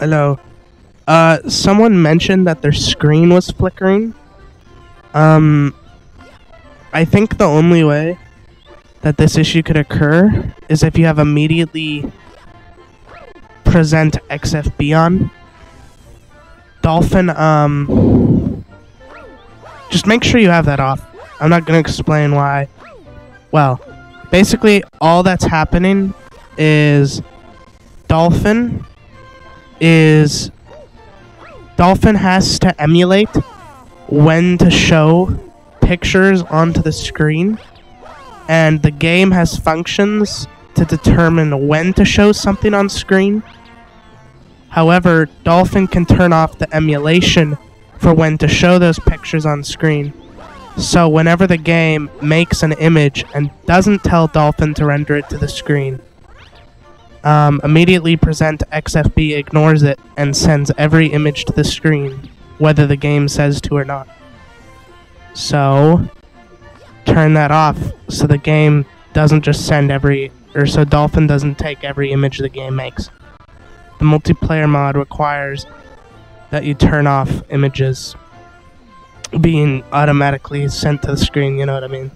Hello. Uh, someone mentioned that their screen was flickering. Um, I think the only way that this issue could occur is if you have immediately present XFB on. Dolphin, um, just make sure you have that off. I'm not gonna explain why. Well, basically, all that's happening is Dolphin is Dolphin has to emulate when to show pictures onto the screen, and the game has functions to determine when to show something on screen. However, Dolphin can turn off the emulation for when to show those pictures on screen. So whenever the game makes an image and doesn't tell Dolphin to render it to the screen, um, immediately present XFB ignores it and sends every image to the screen, whether the game says to or not. So turn that off so the game doesn't just send every or so Dolphin doesn't take every image the game makes. The multiplayer mod requires that you turn off images being automatically sent to the screen, you know what I mean?